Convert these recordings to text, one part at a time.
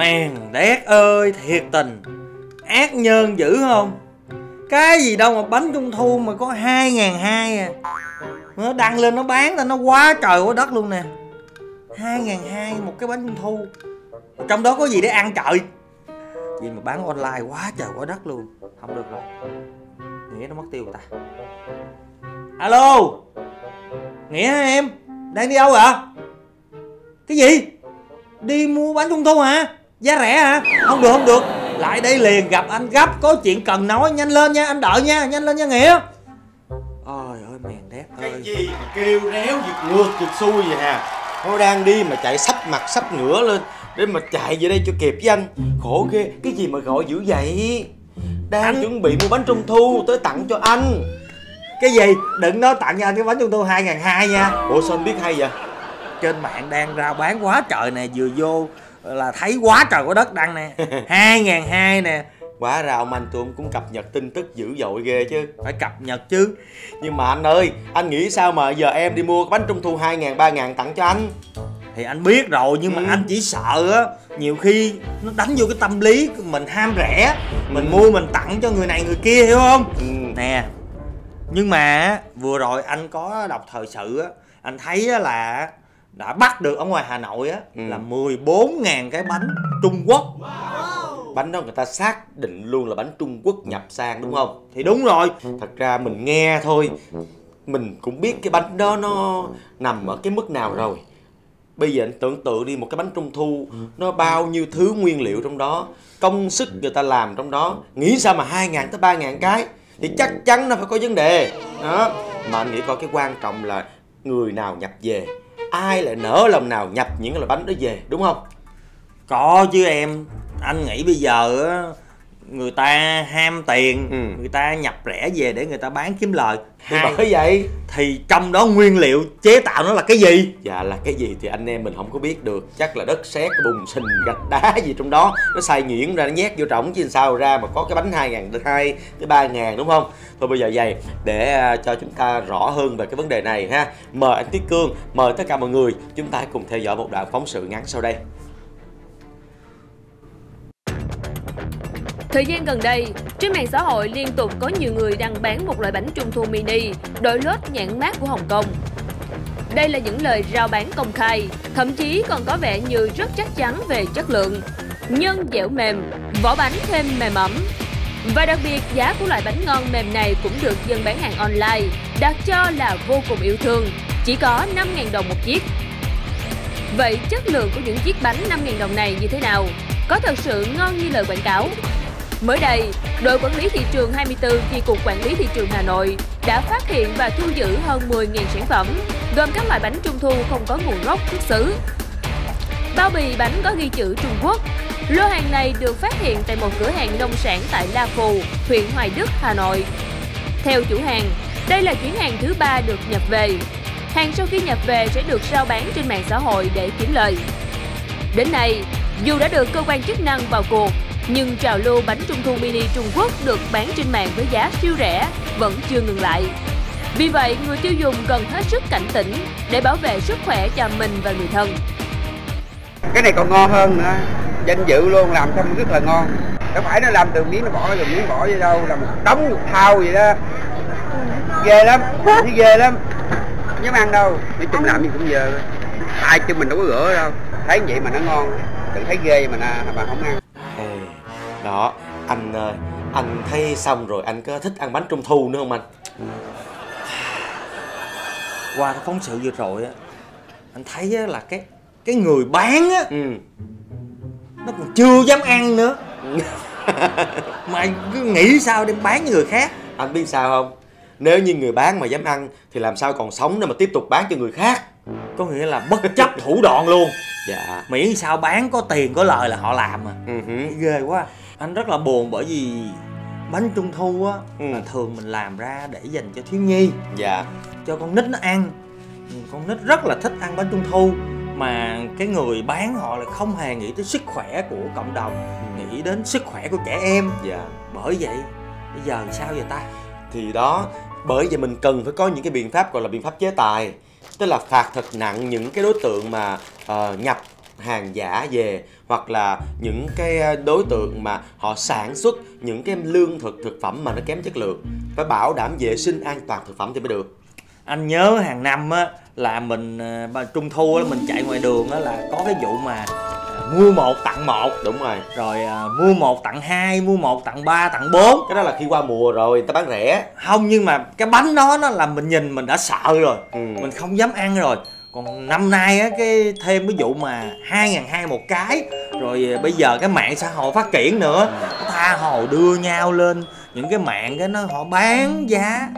Mèn đét ơi, thiệt tình. Ác nhân dữ không? Cái gì đâu mà bánh trung thu mà có hai ngàn hai à. Nó đăng lên nó bán ra nó quá trời quá đất luôn nè. hai ngàn hai một cái bánh trung thu. Trong đó có gì để ăn trời? Gì mà bán online quá trời quá đất luôn. Không được rồi. Nghĩa nó mất tiêu ta. Alo? Nghĩa em? Đang đi đâu vậy? Cái gì? Đi mua bánh trung thu hả? Giá rẻ hả? Không được không được. Lại đây liền gặp anh gấp Có chuyện cần nói nhanh lên nha Anh đợi nha Nhanh lên nha Nghĩa. Ôi ơi mèn đét Cái ơi. gì mà kêu réo giật ngược giật xuôi vậy nè Nó đang đi mà chạy sắp mặt sắp ngửa lên Để mà chạy về đây cho kịp với anh. Khổ ghê Cái gì mà gọi dữ vậy? Đang Anh- chuẩn bị mua bánh trung thu tới tặng cho anh. Cái gì? Đừng nói tặng cho anh cái bánh trung thu hai ngàn hai nha. Ủa sao anh biết hay vậy? Trên mạng đang ra bán quá trời nè Vừa vô là thấy quá trời quá đất đăng nè hai ngàn hai nè Quá ra ông anh ông cũng cập nhật tin tức dữ dội ghê chứ Phải cập nhật chứ Nhưng mà anh ơi Anh nghĩ sao mà giờ em đi mua bánh trung thu 2 ngàn 3 ngàn tặng cho anh thì anh biết rồi nhưng mà Ừ. anh chỉ sợ á nhiều khi nó đánh vô cái tâm lý mình ham rẻ mình Ừ. mua mình tặng cho người này người kia hiểu không ừ. nè nhưng mà á, vừa rồi anh có đọc thời sự á anh thấy á là đã bắt được ở ngoài Hà Nội á Ừ. là 14.000 cái bánh Trung Quốc. Bánh đó người ta xác định luôn là bánh Trung Quốc nhập sang đúng không? Thì đúng rồi. Thật ra mình nghe thôi Mình cũng biết cái bánh đó nó nằm ở cái mức nào rồi. Bây giờ anh tưởng tượng đi một cái bánh trung thu Nó bao nhiêu thứ nguyên liệu trong đó Công sức người ta làm trong đó. Nghĩ sao mà 2 ngàn tới 3 ngàn cái? Thì chắc chắn nó phải có vấn đề. Đó. Mà anh nghĩ coi cái quan trọng là Người nào nhập về Ai lại nỡ lòng nào nhập những cái loại bánh đó về, Đúng không? Có chứ em. Anh nghĩ bây giờ người ta ham tiền Ừ. người ta nhập rẻ về để người ta bán kiếm lời. Thì Hai, bởi vậy thì trong đó nguyên liệu chế tạo nó là cái gì? Dạ là cái gì thì anh em mình không có biết được. Chắc là đất sét, bùn sình, gạch đá gì trong đó. Nó xay nhuyễn ra, nó nhét vô trỏng chứ sao ra mà có cái bánh 2 ngàn 2 tới 3 ngàn đúng không? Thôi bây giờ vậy để à, cho chúng ta rõ hơn về cái vấn đề này ha. Mời anh Tiết Cương, mời tất cả mọi người. Chúng ta hãy cùng theo dõi một đoạn phóng sự ngắn sau đây Thời gian gần đây, trên mạng xã hội liên tục có nhiều người đăng bán một loại bánh trung thu mini đổi lốt nhãn mát của Hồng Kông. Đây là những lời rao bán công khai, thậm chí còn có vẻ như rất chắc chắn về chất lượng. Nhân dẻo mềm, vỏ bánh thêm mềm ẩm. Và đặc biệt, giá của loại bánh ngon mềm này cũng được dân bán hàng online đặt cho là vô cùng yêu thương, chỉ có 5.000 đồng một chiếc. Vậy chất lượng của những chiếc bánh 5.000 đồng này như thế nào? Có thật sự ngon như lời quảng cáo? Mới đây, đội quản lý thị trường 24 chi cục quản lý thị trường Hà Nội đã phát hiện và thu giữ hơn 10.000 sản phẩm, gồm các loại bánh trung thu không có nguồn gốc xuất xứ. Bao bì bánh có ghi chữ Trung Quốc. Lô hàng này được phát hiện tại một cửa hàng nông sản tại La Phù, huyện Hoài Đức, Hà Nội. Theo chủ hàng, đây là chuyến hàng thứ ba được nhập về. Hàng sau khi nhập về sẽ được rao bán trên mạng xã hội để kiếm lời. Đến nay, dù đã được cơ quan chức năng vào cuộc, nhưng trào lưu bánh trung thu mini Trung Quốc được bán trên mạng với giá siêu rẻ vẫn chưa ngừng lại. Vì vậy, người tiêu dùng cần hết sức cảnh tỉnh để bảo vệ sức khỏe cho mình và người thân. cái này còn ngon hơn nữa. Danh dự luôn làm xong rất là ngon. Đâu phải nó làm từ miếng nó bỏ từ miếng bỏ vậy đâu làm một một thao vậy đó. Ghê lắm thấy ghê lắm. Không dám ăn đâu nói chung làm gì cũng giờ ai chứ mình đâu có rửa đâu. Thấy vậy mà nó ngon tự thấy ghê mà mà không ăn. Đó, anh ơi, anh thấy xong rồi anh có thích ăn bánh trung thu nữa không anh? qua cái phóng sự vừa rồi á anh thấy á là cái cái người bán á Ừ. nó còn chưa dám ăn nữa. Mà anh cứ nghĩ sao đem bán cho người khác? Anh biết sao không? Nếu như người bán mà dám ăn thì làm sao còn sống để mà tiếp tục bán cho người khác? Có nghĩa là bất chấp thủ đoạn luôn. Dạ. Miễn sao bán có tiền có lời là họ làm à. Ừ ghê quá anh rất là buồn bởi vì bánh trung thu á Ừ. là thường mình làm ra để dành cho thiếu nhi. Dạ. Cho con nít nó ăn. Ừ, con nít rất là thích ăn bánh trung thu mà cái người bán họ lại không hề nghĩ tới sức khỏe của cộng đồng nghĩ đến sức khỏe của trẻ em. Dạ. Bởi vậy bây giờ sao vậy ta? Thì đó, bởi vậy mình cần phải có những cái biện pháp gọi là biện pháp chế tài. Tức là phạt thật nặng những cái đối tượng mà ờ, nhập hàng giả về hoặc là những cái ờ, đối tượng mà họ sản xuất những cái lương thực thực phẩm mà nó kém chất lượng. Phải bảo đảm vệ sinh an toàn thực phẩm thì mới được. Anh nhớ hàng năm á là mình ờ, trung thu á mình chạy ngoài đường á là có cái vụ mà ờ, mua một tặng một. Đúng rồi. Rồi ờ, mua một tặng hai mua một tặng ba tặng bốn. Cái đó là khi qua mùa rồi ta bán rẻ. Không nhưng mà cái bánh đó nó là mình nhìn mình đã sợ rồi. Ừ. mình không dám ăn rồi còn năm nay á cái thêm cái vụ mà hai ngàn hai một cái rồi bây giờ cái mạng xã hội phát triển nữa. Nó tha hồ đưa nhau lên những cái mạng cái nó họ bán giá.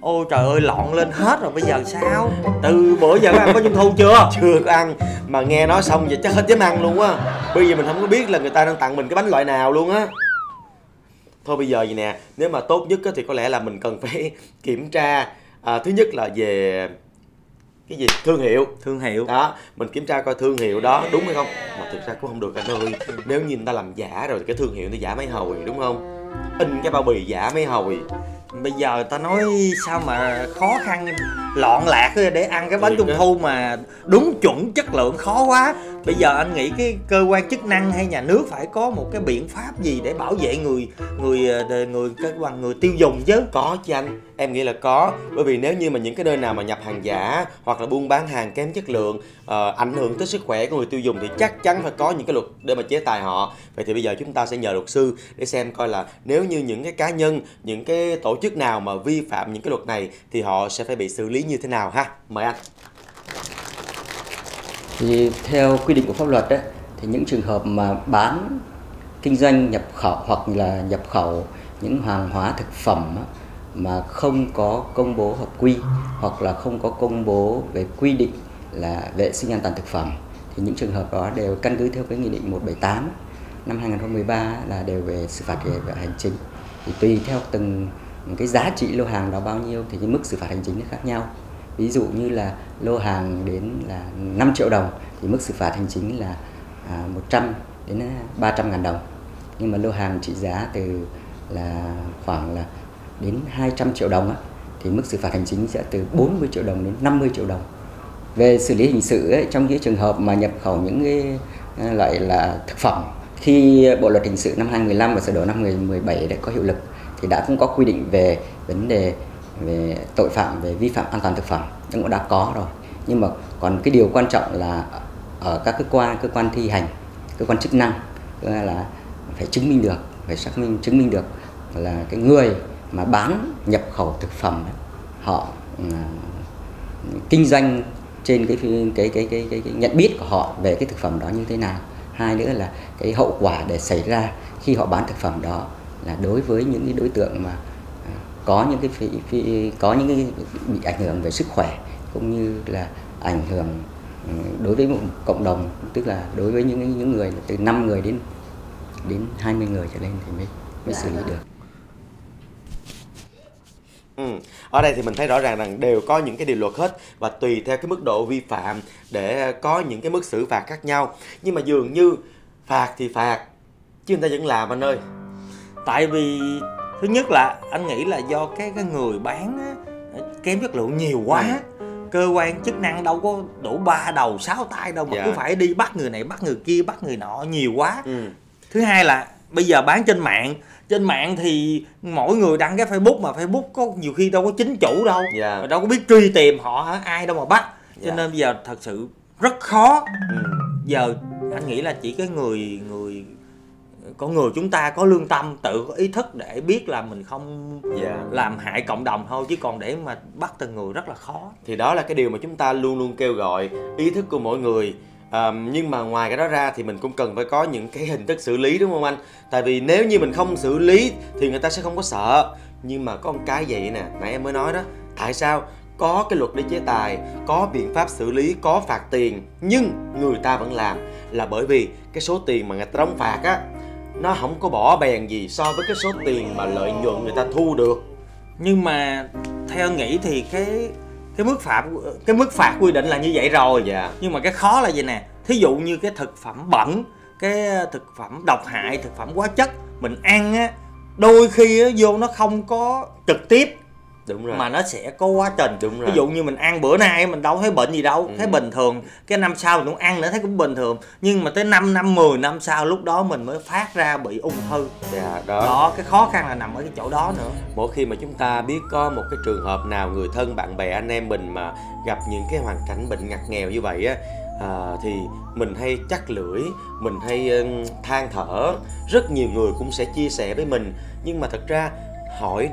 Ôi trời ơi lọn lên hết rồi bây giờ sao? Từ bữa giờ có ăn bánh trung thu chưa? Chưa có ăn. Mà nghe nói xong vậy chắc hết dám ăn luôn á. Bây giờ mình không có biết là người ta đang tặng mình cái bánh loại nào luôn á. Thôi bây giờ vậy nè nếu mà tốt nhất á, thì có lẽ là mình cần phải kiểm tra à, thứ nhất là về cái gì? Thương hiệu. Thương hiệu. Đó mình kiểm tra coi thương hiệu đó đúng hay không. Mà thực ra cũng không được anh ơi nếu như người ta làm giả rồi thì cái thương hiệu nó giả mấy hồi đúng không? In cái bao bì giả mấy hồi. Bây giờ ta nói sao mà khó khăn lọn lạc để ăn cái bánh trung thu mà đúng chuẩn chất lượng khó quá. Bây giờ anh nghĩ cái cơ quan chức năng hay nhà nước phải có một cái biện pháp gì để bảo vệ người người ờ, người cái bằng người tiêu dùng chứ? Có chứ anh, em nghĩ là có Bởi vì nếu như mà những cái nơi nào mà nhập hàng giả Hoặc là buôn bán hàng kém chất lượng uh, Ảnh hưởng tới sức khỏe của người tiêu dùng Thì chắc chắn phải có những cái luật để mà chế tài họ. Vậy thì bây giờ chúng ta sẽ nhờ luật sư Để xem coi là nếu như những cái cá nhân Những cái tổ chức nào mà vi phạm những cái luật này Thì họ sẽ phải bị xử lý như thế nào ha? Mời anh. Thì theo quy định của pháp luật đấy thì những trường hợp mà bán kinh doanh nhập khẩu hoặc là nhập khẩu những hàng hóa thực phẩm mà không có công bố hợp quy hoặc là không có công bố về quy định là vệ sinh an toàn thực phẩm thì những trường hợp đó đều căn cứ theo cái nghị định 178 năm 2013 là đều về xử phạt về, về hành chính. Thì tùy theo từng cái giá trị lô hàng đó bao nhiêu thì cái mức xử phạt hành chính nó khác nhau. Ví dụ như là lô hàng đến là 5 triệu đồng thì mức xử phạt hành chính là à, 100 đến 300 ngàn đồng. Nhưng mà lô hàng trị giá từ là khoảng là đến 200 triệu đồng thì mức xử phạt hành chính sẽ từ 40 triệu đồng đến 50 triệu đồng. Về xử lý hình sự ấy, trong những trường hợp mà nhập khẩu những cái à, loại là thực phẩm khi bộ luật hình sự năm 2015 và sửa đổi năm 2017 đã có hiệu lực thì đã cũng có quy định về vấn đề về tội phạm về vi phạm an toàn thực phẩm. Cũng đã có rồi. Nhưng mà còn cái điều quan trọng là ở các cơ quan cơ quan thi hành cơ quan chức năng là phải chứng minh được phải xác minh chứng minh được là cái người mà bán nhập khẩu thực phẩm họ à, kinh doanh trên cái cái cái cái cái, cái nhận biết của họ về cái thực phẩm đó như thế nào. Hai nữa là cái hậu quả để xảy ra khi họ bán thực phẩm đó là đối với những cái đối tượng mà à, có những cái phi, phi, có những cái bị ảnh hưởng về sức khỏe cũng như là ảnh hưởng ừ, đối với một cộng đồng tức là đối với những những người từ 5 người đến đến 20 người trở lên thì mới mới xử lý được Ừ. Ở đây thì mình thấy rõ ràng rằng đều có những cái điều luật hết và tùy theo cái mức độ vi phạm để có những cái mức xử phạt khác nhau. Nhưng mà dường như phạt thì phạt chứ người ta vẫn làm anh ơi. tại vì thứ nhất là anh nghĩ là do cái cái người bán á, kém chất lượng nhiều quá cơ quan chức năng đâu có đủ ba đầu sáu tay đâu mà Dạ. cứ phải đi bắt người này bắt người kia bắt người nọ nhiều quá Ừ. thứ hai là bây giờ bán trên mạng trên mạng thì mỗi người đăng cái facebook mà facebook có nhiều khi đâu có chính chủ đâu Dạ. rồi đâu có biết truy tìm họ hả ai đâu mà bắt cho Dạ. nên bây giờ thật sự rất khó Ừ. giờ anh nghĩ là chỉ cái người người có người chúng ta có lương tâm tự có ý thức để biết là mình không Dạ. làm hại cộng đồng thôi chứ còn để mà bắt từng người rất là khó Thì đó là cái điều mà chúng ta luôn luôn kêu gọi ý thức của mỗi người. À, nhưng mà ngoài cái đó ra thì mình cũng cần phải có những cái hình thức xử lý đúng không anh? Tại vì nếu như mình không xử lý thì người ta sẽ không có sợ. Nhưng mà có một cái vậy nè, nãy em mới nói đó. Tại sao? Có cái luật để chế tài, có biện pháp xử lý, có phạt tiền Nhưng người ta vẫn làm Là bởi vì cái số tiền mà người ta đóng phạt á Nó không có bỏ bèn gì so với cái số tiền mà lợi nhuận người ta thu được nhưng mà theo nghĩ thì cái cái mức phạt cái mức phạt quy định là như vậy rồi. Dạ. nhưng mà cái khó là vậy nè? Thí dụ như cái thực phẩm bẩn cái thực phẩm độc hại thực phẩm hóa chất mình ăn á đôi khi á vô nó không có trực tiếp Đúng rồi. mà nó sẽ có quá trình. Đúng rồi. ví dụ như mình ăn bữa nay mình đâu thấy bệnh gì đâu Ừ. thấy bình thường. Cái năm sau mình cũng ăn nữa thấy cũng bình thường. Nhưng mà tới 5 năm 10 năm sau lúc đó mình mới phát ra bị ung thư. Dạ đó. Đó cái khó khăn là nằm ở cái chỗ đó nữa. Mỗi khi mà chúng ta biết có một cái trường hợp nào người thân bạn bè anh em mình mà gặp những cái hoàn cảnh bệnh ngặt nghèo như vậy á à, thì mình hay chắc lưỡi mình hay than thở. Rất nhiều người cũng sẽ chia sẻ với mình. Nhưng mà thật ra hỏi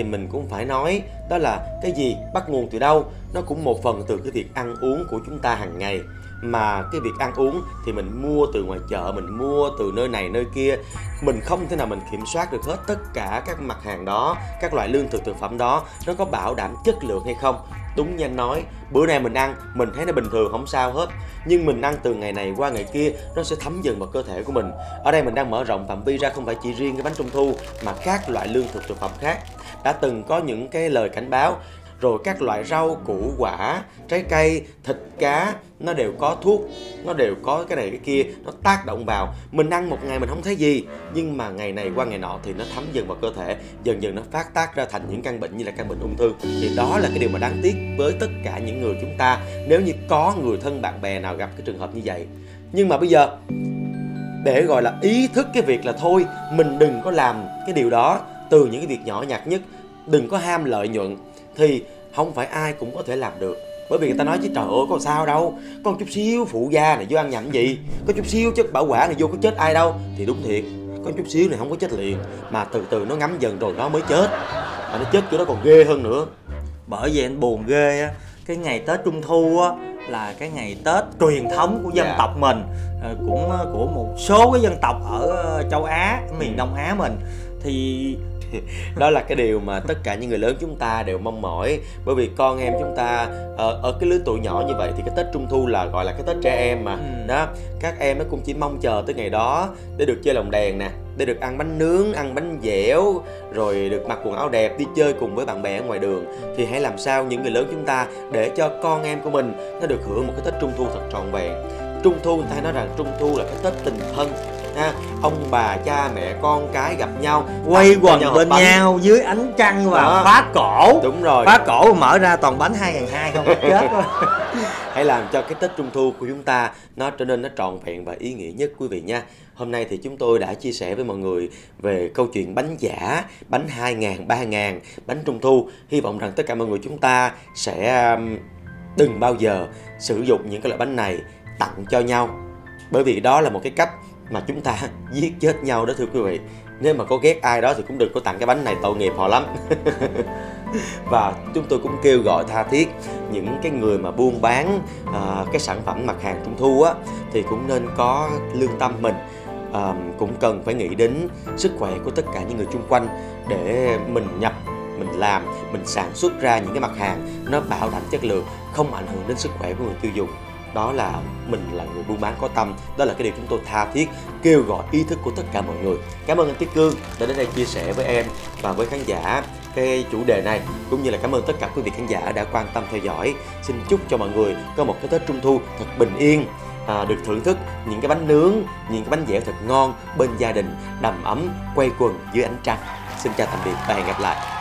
thì mình cũng phải nói, đó là cái gì, bắt nguồn từ đâu, nó cũng một phần từ cái việc ăn uống của chúng ta hàng ngày mà cái việc ăn uống thì mình mua từ ngoài chợ, mình mua từ nơi này, nơi kia, mình không thể nào mình kiểm soát được hết tất cả các mặt hàng đó, các loại lương thực thực phẩm đó, nó có bảo đảm chất lượng hay không. Đúng như anh nói, bữa nay mình ăn, mình thấy nó bình thường, không sao hết. Nhưng mình ăn từ ngày này qua ngày kia, nó sẽ thấm dần vào cơ thể của mình. Ở đây mình đang mở rộng phạm vi ra không phải chỉ riêng cái bánh trung thu, mà các loại lương thực thực phẩm khác. Đã từng có những cái lời cảnh báo rồi các loại rau, củ, quả, trái cây, thịt, cá, nó đều có thuốc, nó đều có cái này cái kia, nó tác động vào. Mình ăn một ngày mình không thấy gì. Nhưng mà ngày này qua ngày nọ thì nó thấm dần vào cơ thể, dần dần nó phát tác ra thành những căn bệnh như là căn bệnh ung thư. Thì đó là cái điều mà đáng tiếc với tất cả những người chúng ta. Nếu như có người thân bạn bè nào gặp cái trường hợp như vậy. Nhưng mà bây giờ, để gọi là ý thức cái việc là thôi, mình đừng có làm cái điều đó từ những cái việc nhỏ nhặt nhất. Đừng có ham lợi nhuận thì không phải ai cũng có thể làm được. Bởi vì người ta nói chứ trời ơi có sao đâu? Có một chút xíu phụ da này vô ăn nhầm gì? Có chút xíu chất bảo quản này vô có chết ai đâu? Thì đúng thiệt có chút xíu này không có chết liền mà từ từ nó ngấm dần rồi nó mới chết. Mà nó chết chỗ đó còn ghê hơn nữa. Bởi vậy anh buồn ghê á cái ngày tết trung thu á là cái ngày tết truyền thống của dân Dạ. tộc mình. Ờ, cũng ờ, của một số cái dân tộc ở ờ, châu á miền Ừ. đông á mình. Thì đó là cái điều mà tất cả những người lớn chúng ta đều mong mỏi. Bởi vì con em chúng ta ờ, ở cái lứa tuổi nhỏ như vậy thì cái tết trung thu là gọi là cái tết trẻ em mà. Ừ. đó các em nó cũng chỉ mong chờ tới ngày đó để được chơi lồng đèn nè để được ăn bánh nướng ăn bánh dẻo rồi được mặc quần áo đẹp đi chơi cùng với bạn bè ở ngoài đường. Thì hãy làm sao những người lớn chúng ta để cho con em của mình nó được hưởng một cái tết trung thu thật trọn vẹn. Trung thu người ta nói rằng trung thu là cái tết tình thân ha ông bà cha mẹ con cái gặp nhau quay quần nhau bên bánh. nhau dưới ánh trăng và Đó. phá cổ đúng rồi phá cổ mở ra toàn bánh hai ngàn hai không chết hãy làm cho cái Tết Trung Thu của chúng ta nó trở nên nó trọn vẹn và ý nghĩa nhất quý vị nha. Hôm nay thì chúng tôi đã chia sẻ với mọi người về câu chuyện bánh giả, bánh 2 ngàn, 3 ngàn, bánh Trung Thu. Hy vọng rằng tất cả mọi người chúng ta sẽ um, đừng bao giờ sử dụng những cái loại bánh này tặng cho nhau. Bởi vì đó là một cái cách mà chúng ta giết chết nhau đó thưa quý vị. Nếu mà có ghét ai đó thì cũng đừng có tặng cái bánh này tội nghiệp họ lắm. và chúng tôi cũng kêu gọi tha thiết những cái người mà buôn bán à, cái sản phẩm mặt hàng trung thu á thì cũng nên có lương tâm mình à, cũng cần phải nghĩ đến sức khỏe của tất cả những người chung quanh để mình nhập mình làm mình sản xuất ra những cái mặt hàng nó bảo đảm chất lượng không ảnh hưởng đến sức khỏe của người tiêu dùng đó là mình là người buôn bán có tâm. Đó là cái điều chúng tôi tha thiết kêu gọi ý thức của tất cả mọi người. Cảm ơn anh Tiết Cương đã đến đây chia sẻ với em và với khán giả cái chủ đề này cũng như là cảm ơn tất cả quý vị khán giả đã quan tâm theo dõi. Xin chúc cho mọi người có một cái tết trung thu thật bình yên à, được thưởng thức những cái bánh nướng những cái bánh dẻo thật ngon bên gia đình đầm ấm quay quần dưới ánh trăng. Xin chào tạm biệt và hẹn gặp lại.